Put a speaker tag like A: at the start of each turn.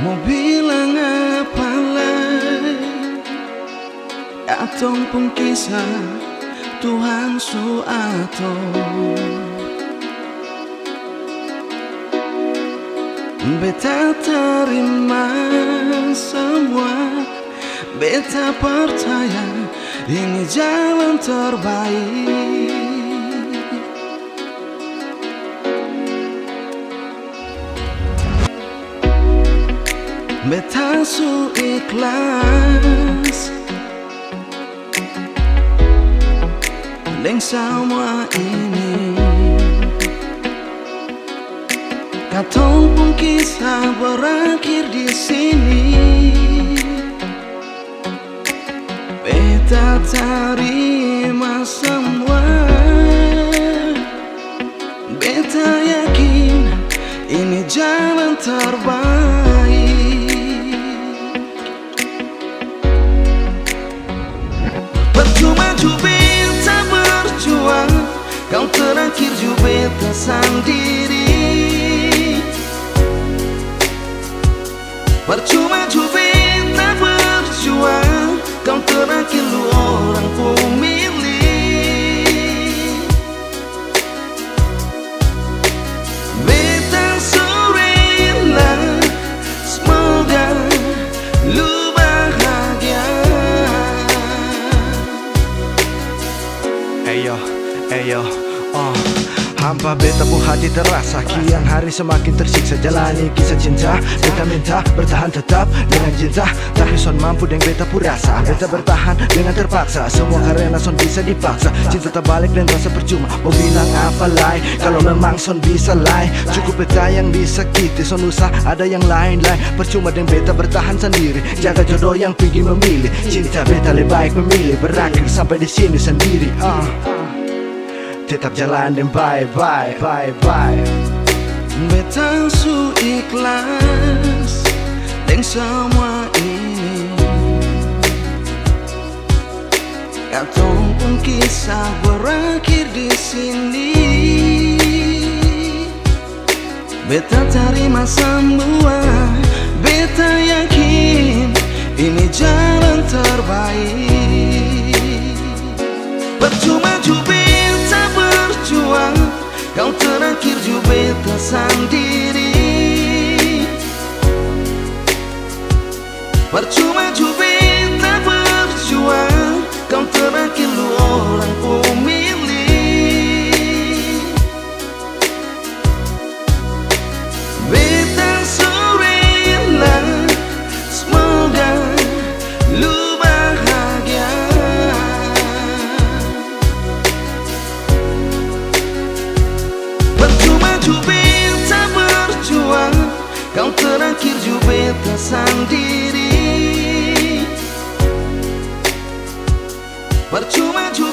A: Mau bilang apa lagi? Atau pun kisah Tuhan suatu. Beta terima semua. Beta percaya ini jalan terbaik Beta su ikhlas. Deng semua ini. Katong pun kisah berakhir di sini. Beta terima semua. Beta yakin ini jalan terbaik Terakhir Jubeta sendiri. Percuma Jubeta
B: oh Hampa beta pun hati terasa. Kian hari semakin tersiksa. Jalani kisah cinta Beta minta bertahan tetap dengan cinta. Tapi son mampu dengan beta pun rasa. Beta bertahan dengan terpaksa. Semua karena son bisa dipaksa. Cinta terbalik dan rasa percuma. Mau bilang apa lain Kalau memang son bisa lain Cukup beta yang disakiti Son usah ada yang lain-lain Percuma dengan beta bertahan sendiri. Jaga jodoh yang pergi memilih. Cinta beta lebih baik memilih. Berakhir sampai di sini sendiri. Ah. Tetap jalan dan bye bye bye bye.
A: Beta su ikhlas Deng semua ini. Katong pun kisah berakhir di sini. Beta terima semua Beta yakin ini jalan terbaik. Percuma Kau terakhir Jubeta sendiri. Percuma Percuma Jubeta